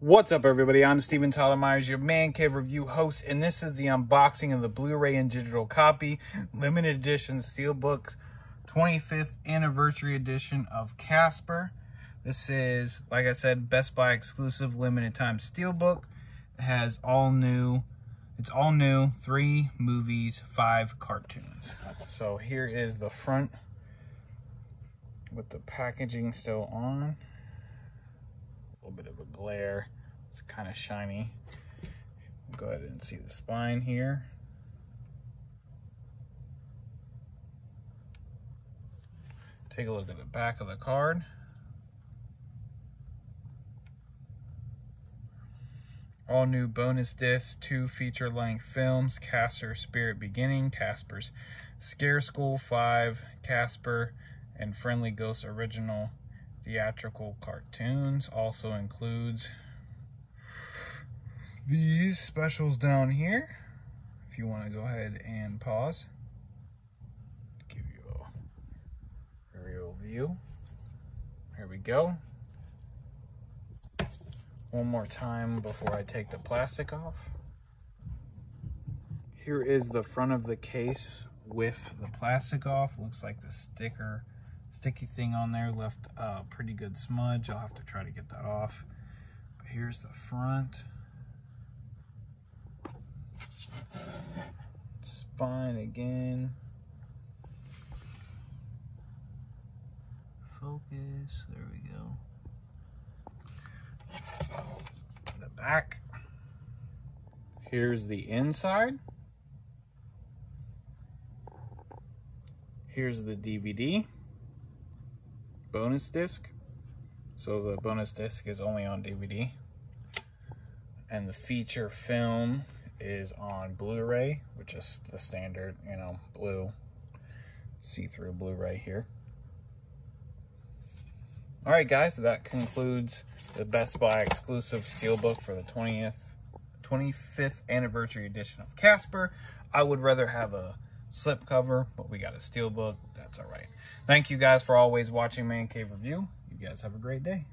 What's up, everybody? I'm Steven Tyler Myers, your Man Cave Review host, and this is the unboxing of the Blu-ray and digital copy, limited edition Steelbook 25th anniversary edition of Casper. This is, like I said, Best Buy exclusive limited time Steelbook. It has all new, it's all new, three movies, five cartoons. So here is the front with the packaging still on. Little bit of a glare. It's kind of shiny. Go ahead and see the spine here. Take a look at the back of the card. All new bonus discs, two feature length films, Casper Spirit Beginning, Casper's Scare School 5, Casper, and Friendly Ghost original theatrical cartoons. Also includes these specials down here. If you want to go ahead and pause, give you a aerial view. Here we go. One more time before I take the plastic off. Here is the front of the case with the plastic off. Looks like the sticker, sticky thing on there left a pretty good smudge. I'll have to try to get that off. But here's the front. Spine again. Focus, there we go. The back. Here's the inside. Here's the DVD. Bonus disc. So the bonus disc is only on DVD. And the feature film is on Blu-ray, which is the standard, you know, blue, see-through Blu-ray here. All right, guys, that concludes the Best Buy exclusive Steelbook for the 20th, 25th anniversary edition of Casper. I would rather have a slipcover, but we got a Steelbook. That's all right. Thank you guys for always watching Man Cave Review. You guys have a great day.